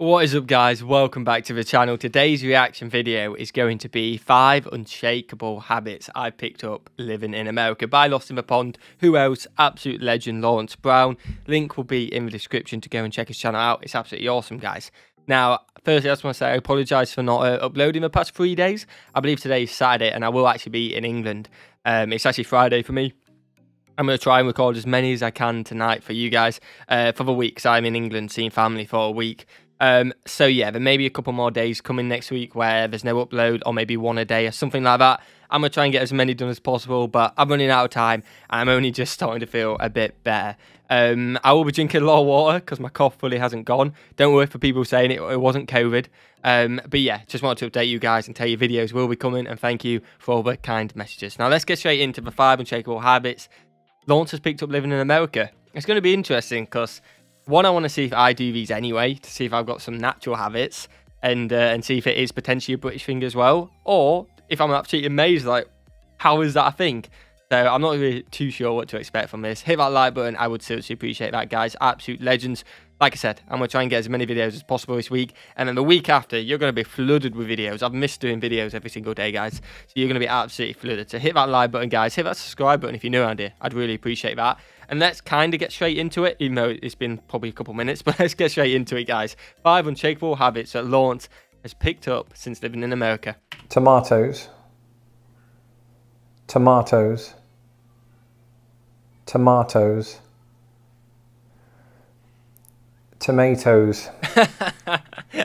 What is up guys, welcome back to the channel. Today's reaction video is going to be 5 unshakable habits I picked up living in America by Lost in the Pond. Who else? Absolute legend Laurence Brown. Link will be in the description to go and check his channel out. It's absolutely awesome guys. Now, firstly I just want to say I apologise for not uh, uploading the past three days. I believe today is Saturday and I will actually be in England. Um, it's actually Friday for me. I'm going to try and record as many as I can tonight for you guys uh, for the week because I'm in England seeing family for a week. Um, so yeah, there may be a couple more days coming next week where there's no upload or maybe one a day or something like that. I'm gonna try and get as many done as possible, but I'm running out of time and I'm only just starting to feel a bit better. Um, I will be drinking a lot of water because my cough fully hasn't gone. Don't worry for people saying it, it wasn't COVID. Um, but yeah, just wanted to update you guys and tell you videos will be coming and thank you for all the kind messages. Now let's get straight into the five unshakable habits Laurence has picked up living in America. It's going to be interesting because one, I want to see if I do these anyway to see if I've got some natural habits and uh, and see if it is potentially a British thing as well, or if I'm absolutely amazed, like how is that a thing? So I'm not really too sure what to expect from this. Hit that like button. I would seriously appreciate that, guys. Absolute legends. Like I said, I'm going to try and get as many videos as possible this week. And then the week after, you're going to be flooded with videos. I've missed doing videos every single day, guys. So you're going to be absolutely flooded. So hit that like button, guys. Hit that subscribe button if you're new around here. I'd really appreciate that. And let's kind of get straight into it, even though it's been probably a couple minutes. But let's get straight into it, guys. Five unshakable habits that Laurence has picked up since living in America. Tomatoes. Tomatoes. Tomatoes tomatoes.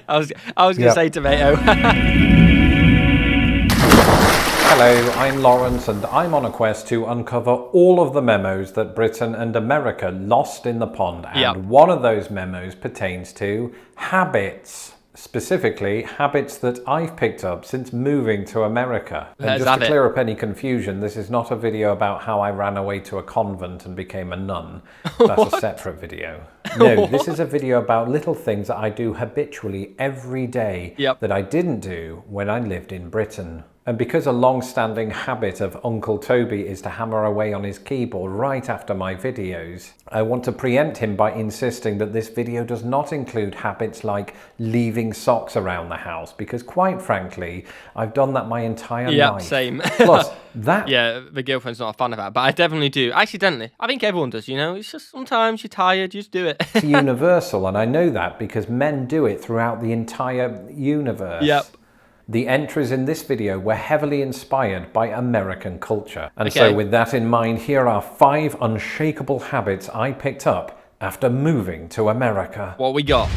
I was I was going to yep. say tomato. Hello, I'm Laurence and I'm on a quest to uncover all of the memos that Britain and America lost in the pond. And yep. one of those memos pertains to habits specifically habits that I've picked up since moving to America. And just to clear up any confusion, this is not a video about how I ran away to a convent and became a nun. That's a separate video. No, this is a video about little things that I do habitually every day yep. that I didn't do when I lived in Britain. And because a long-standing habit of Uncle Toby is to hammer away on his keyboard right after my videos, I want to preempt him by insisting that this video does not include habits like leaving socks around the house, because quite frankly, I've done that my entire yep, life. same. Plus, that... Yeah, the girlfriend's not a fan of that, but I definitely do. Accidentally. I think everyone does, you know? It's just sometimes you're tired, you just do it. it's universal, and I know that because men do it throughout the entire universe. Yep. The entries in this video were heavily inspired by American culture. And okay. so with that in mind, here are five unshakable habits I picked up after moving to America. What we got?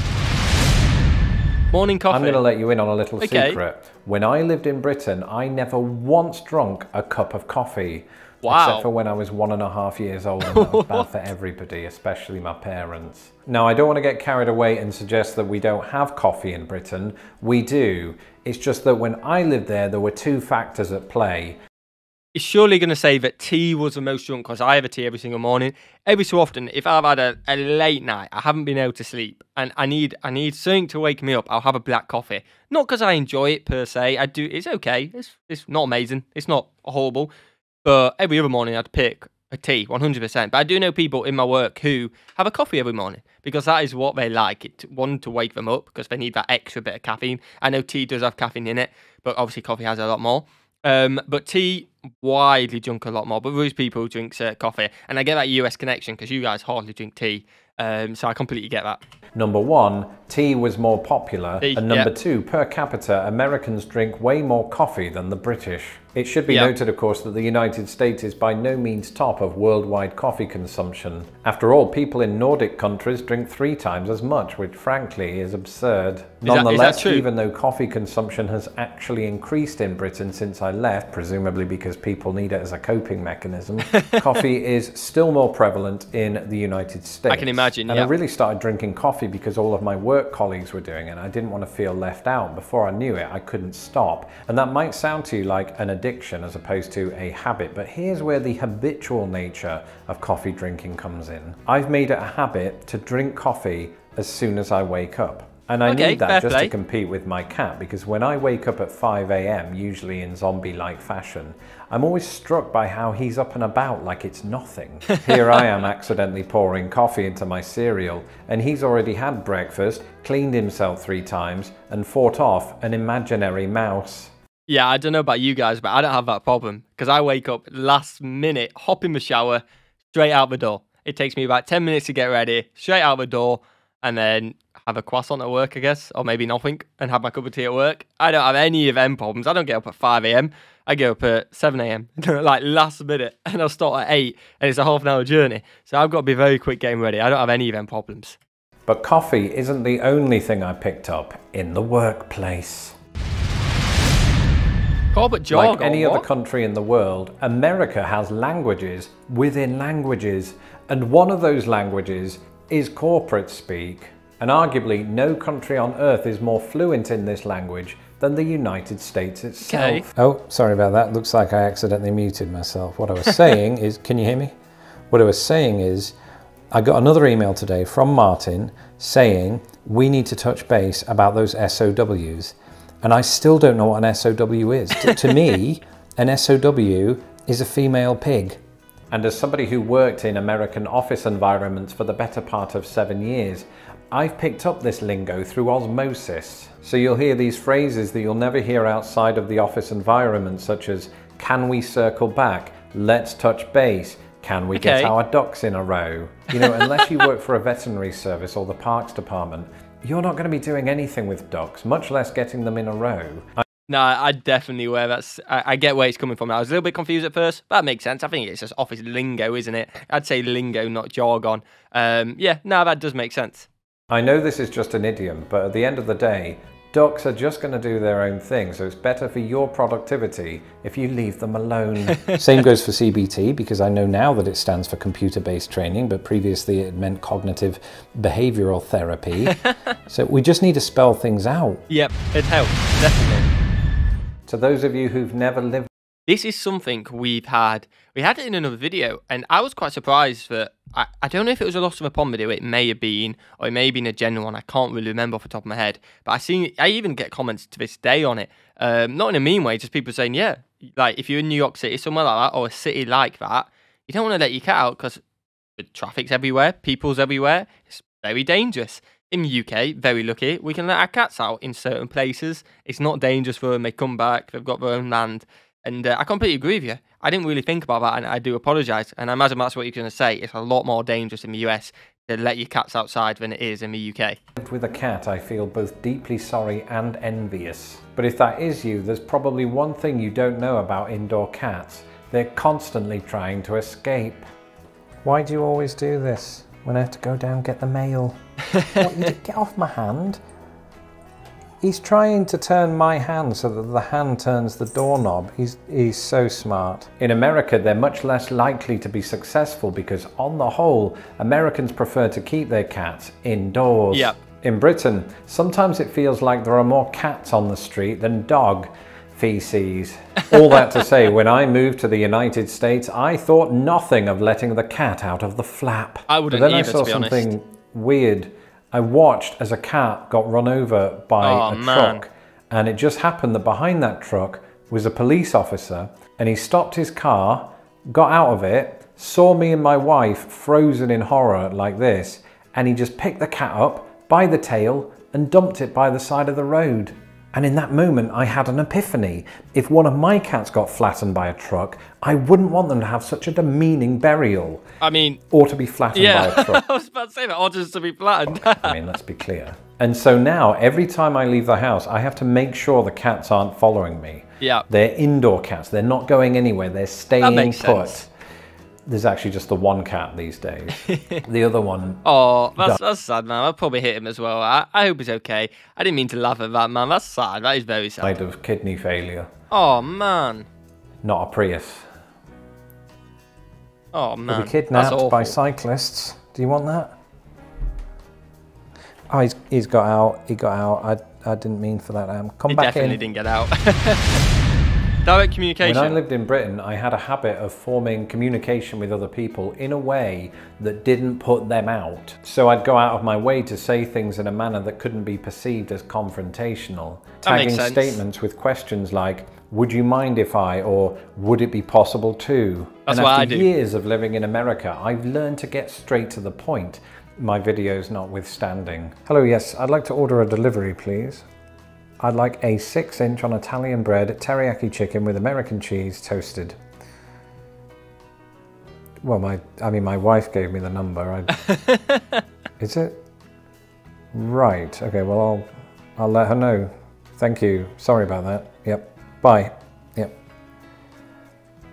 Morning coffee. I'm going to let you in on a little okay. secret. When I lived in Britain, I never once drunk a cup of coffee. Wow. Except for when I was one and a half years old and that was bad for everybody, especially my parents. Now, I don't want to get carried away and suggest that we don't have coffee in Britain. We do. It's just that when I lived there, there were two factors at play. It's surely going to say that tea was the most drunk because I have a tea every single morning. Every so often, if I've had a, a late night, I haven't been able to sleep, and I need I need something to wake me up. I'll have a black coffee. Not because I enjoy it per se. I do. It's okay. It's it's not amazing. It's not horrible. But every other morning I'd pick a tea, 100%. But I do know people in my work who have a coffee every morning because that is what they like. It one to wake them up because they need that extra bit of caffeine. I know tea does have caffeine in it, but obviously coffee has a lot more. Um, but tea widely drunk a lot more. But those people drink uh, coffee, and I get that US connection because you guys hardly drink tea. Um, so I completely get that. Number one, tea was more popular, tea, and number yep. two, per capita, Americans drink way more coffee than the British. It should be yep. noted, of course, that the United States is by no means top of worldwide coffee consumption. After all, people in Nordic countries drink three times as much, which frankly is absurd. Is Nonetheless, that, even though coffee consumption has actually increased in Britain since I left, presumably because people need it as a coping mechanism, coffee is still more prevalent in the United States. I can imagine, And. I really started drinking coffee because all of my work colleagues were doing it. And I didn't want to feel left out. Before I knew it, I couldn't stop. And that might sound to you like an addiction as opposed to a habit, but here's where the habitual nature of coffee drinking comes in. I've made it a habit to drink coffee as soon as I wake up. And I Okay, need that just play. to compete with my cat because when I wake up at 5 a.m., usually in zombie like fashion, I'm always struck by how he's up and about like it's nothing. Here I am accidentally pouring coffee into my cereal, and he's already had breakfast, cleaned himself three times, and fought off an imaginary mouse. Yeah, I don't know about you guys, but I don't have that problem because I wake up last minute, hop in the shower, straight out the door. It takes me about 10 minutes to get ready, straight out the door, and then have a croissant at work, I guess, or maybe nothing, and have my cup of tea at work. I don't have any of them problems. I don't get up at 5 a.m. I get up at 7 a.m., like last minute, and I'll start at 8, and it's a half an hour journey. So I've got to be very quick getting ready. I don't have any of them problems. But coffee isn't the only thing I picked up in the workplace. Corporate jargon. Like any oh, other country in the world, America has languages within languages, and one of those languages is corporate speak. And arguably, no country on earth is more fluent in this language than the United States itself. Okay. Oh, sorry about that. Looks like I accidentally muted myself. What I was saying is, can you hear me? What I was saying is, I got another email today from Martin saying we need to touch base about those SOWs. And I still don't know what an SOW is. to, to me, an SOW is a female pig. And as somebody who worked in American office environments for the better part of seven years, I've picked up this lingo through osmosis. So you'll hear these phrases that you'll never hear outside of the office environment, such as, can we circle back? Let's touch base. Can we get our ducks in a row? You know, unless you work for a veterinary service or the parks department, you're not going to be doing anything with ducks, much less getting them in a row. No, I definitely where that's. I, I get where it's coming from. I was a little bit confused at first, but that makes sense. I think it's just office lingo, isn't it? I'd say lingo, not jargon. Um, yeah, no, that does make sense. I know this is just an idiom, but at the end of the day, docs are just going to do their own thing, so it's better for your productivity if you leave them alone. Same goes for CBT, because I know now that it stands for computer based training, but previously it meant cognitive behavioral therapy. so we just need to spell things out. Yep, it helps definitely. To those of you who've never lived This is something we've had. We had it in another video, and I was quite surprised that I, I don't know if it was a Lost of a Pond video. It may have been, or it may have been a general one. I can't really remember off the top of my head. But I seen, I even get comments to this day on it. Um, not in a mean way, just people saying, yeah, like if you're in New York City, somewhere like that, or a city like that, you don't want to let your cat out because the traffic's everywhere, people's everywhere. It's very dangerous. In the UK, very lucky, we can let our cats out in certain places. It's not dangerous for them. They come back. They've got their own land. And uh, I completely agree with you. I didn't really think about that, and I do apologise. And I imagine that's what you're going to say. It's a lot more dangerous in the US to let your cats outside than it is in the UK. with a cat, I feel both deeply sorry and envious. But if that is you, there's probably one thing you don't know about indoor cats. They're constantly trying to escape. Why do you always do this? When I have to go down get the mail. what, you get off my hand. He's trying to turn my hand so that the hand turns the doorknob. He's, he's so smart. In America, they're much less likely to be successful because, on the whole, Americans prefer to keep their cats indoors. Yep. In Britain, sometimes it feels like there are more cats on the street than dog feces. All that to say, when I moved to the United States, I thought nothing of letting the cat out of the flap. I wouldn't but then either, I saw to be honest. something weird. I watched as a cat got run over by Oh, a man. truck, and it just happened that behind that truck was a police officer, and he stopped his car, got out of it, saw me and my wife frozen in horror like this, and he just picked the cat up by the tail and dumped it by the side of the road. And in that moment, I had an epiphany. If one of my cats got flattened by a truck, I wouldn't want them to have such a demeaning burial I mean, or to be flattened by a yeah, truck. I was about to say that, or just to be flattened. I mean, let's be clear. And so now, every time I leave the house, I have to make sure the cats aren't following me. yeah. They're indoor cats. They're not going anywhere. They're staying put. sense. There's actually just the one cat these days. the other one, Oh, that's, that's sad, man. I'll probably hit him as well. I, I hope he's okay. I didn't mean to laugh at that, man. That's sad. That is very sad. died of kidney failure, Oh, man. not a Prius. Oh, man. Be kidnapped by cyclists. Do you want that? Oh, he's, he's got out. He got out. I, I didn't mean for that. Um, come He back definitely in. didn't get out. Direct communication. When I lived in Britain, I had a habit of forming communication with other people in a way that didn't put them out. So I'd go out of my way to say things in a manner that couldn't be perceived as confrontational, tagging statements with questions like, would you mind if I, or would it be possible to? That's and what after I do. years of living in America, I've learned to get straight to the point, my videos notwithstanding. Hello, yes, I'd like to order a delivery, please. I'd like a six inch on Italian bread teriyaki chicken with American cheese toasted. Well, my, I mean, my wife gave me the number. I, is it? Right. Okay. Well, I'll, I'll let her know. Thank you. Sorry about that. Yep. Bye.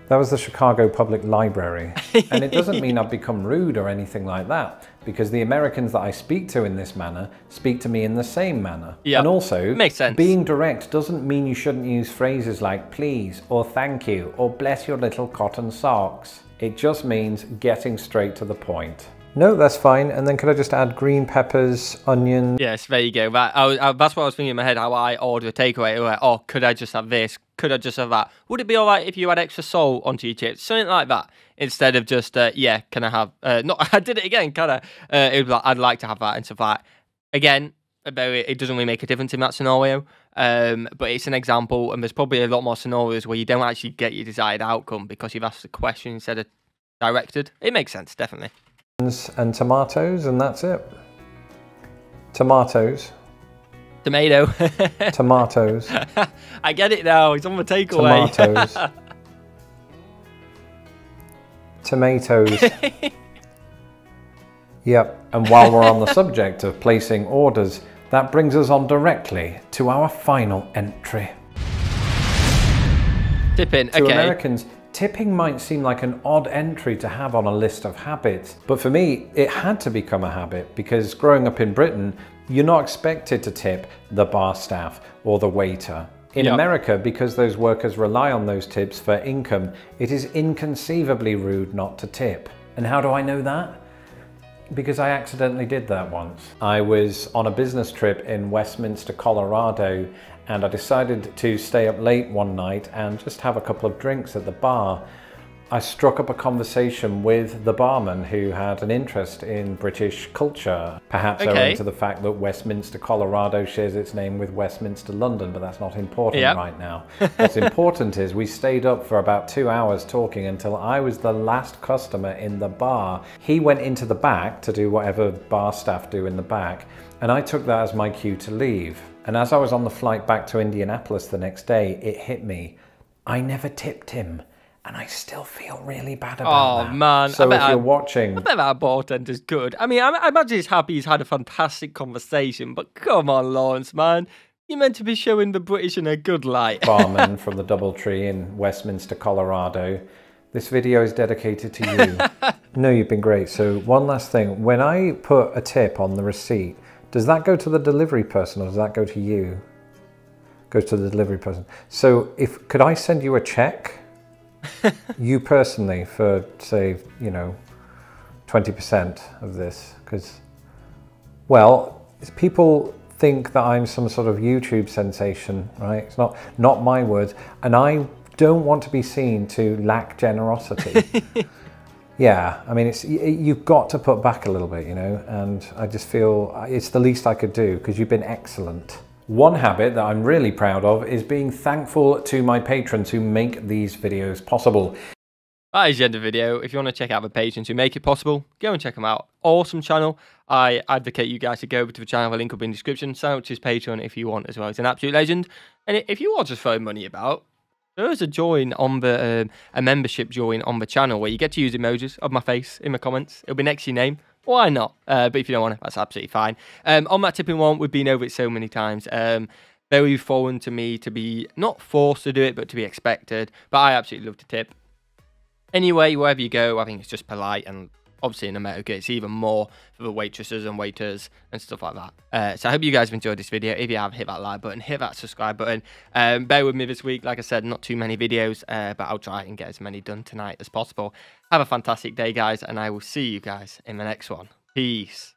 Yep. That was the Chicago Public Library. and it doesn't mean I've become rude or anything like that, because the Americans that I speak to in this manner speak to me in the same manner. Yeah. And also, Makes sense. being direct doesn't mean you shouldn't use phrases like please or thank you or bless your little cotton socks. It just means getting straight to the point. No, that's fine. And then could I just add green peppers, onion? Yes, there you go. That, I, I, that's what I was thinking in my head. How I order a takeaway. Like, oh, could I just have this? Could I just have that? Would it be all right if you had extra salt onto your chips? Something like that. Instead of just, uh, yeah, can I have? Uh, not, I did it again. Kind of. Uh, it was like, I'd like to have that and stuff like. that. Again, it doesn't really make a difference in that scenario. Um, but it's an example, and there's probably a lot more scenarios where you don't actually get your desired outcome because you've asked the question instead of directed. It makes sense, definitely. And tomatoes, and that's it. Tomatoes, Tomato. tomatoes, I get it now. It's on the takeaway. tomatoes, tomatoes. Yep, and while we're on the subject of placing orders, that brings us on directly to our final entry. Tipping. To okay. Americans, tipping might seem like an odd entry to have on a list of habits, but for me, it had to become a habit because growing up in Britain, you're not expected to tip the bar staff or the waiter. In Yep. America, because those workers rely on those tips for income, it is inconceivably rude not to tip. And how do I know that? Because I accidentally did that once. I was on a business trip in Westminster, Colorado, and I decided to stay up late one night and just have a couple of drinks at the bar. I struck up a conversation with the barman who had an interest in British culture, perhaps Okay. owing to the fact that Westminster, Colorado shares its name with Westminster, London, but that's not important Yep. right now. What's important is we stayed up for about two hours talking until I was the last customer in the bar. He went into the back to do whatever bar staff do in the back, and I took that as my cue to leave. And as I was on the flight back to Indianapolis the next day, it hit me. I never tipped him. And I still feel really bad about Oh, that. man, I So bet if you're watching, I bet that bartender's good. I mean, I, I imagine he's happy he's had a fantastic conversation, but come on, Laurence, man. You're meant to be showing the British in a good light. barman from the Doubletree in Westminster, Colorado. This video is dedicated to you. no, you've been great. So one last thing. When I put a tip on the receipt, does that go to the delivery person or does that go to you? Goes to the delivery person. So if could I send you a check? you personally for say, you know, 20% of this because well, people think that I'm some sort of YouTube sensation, right? It's not not my words, and I don't want to be seen to lack generosity. yeah, I mean, it's you've got to put back a little bit, you know, and I just feel uh, it's the least I could do because you've been excellent. One habit that I'm really proud of is being thankful to my patrons who make these videos possible. That is the end of the video. If you want to check out the patrons who make it possible, go and check them out. Awesome channel. I advocate you guys to go over to the channel. The link will be in the description. Sign up to his Patreon if you want as well. He's an absolute legend. And if you are just throwing money about, there is a join on the um, a membership join on the channel where you get to use emojis of my face in the comments. It'll be next to your name. Why not? Uh, but if you don't want to, that's absolutely fine. Um, on that tipping one, we've been over it so many times. Um, very foreign to me to be not forced to do it, but to be expected. But I absolutely love to tip. Anyway, wherever you go, I think it's just polite and obviously in America it's even more for the waitresses and waiters and stuff like that. Uh, so I hope you guys have enjoyed this video. If you have, hit that like button, hit that subscribe button. Um, bear with me this week. Like I said, not too many videos, uh, but I'll try and get as many done tonight as possible. Have a fantastic day, guys, and I will see you guys in the next one. Peace.